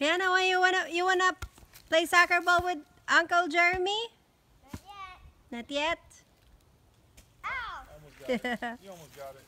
Rihanna, why you wanna you wanna play soccer ball with Uncle Jeremy? Not yet. Not yet. Ow! Almost got it. You almost got it.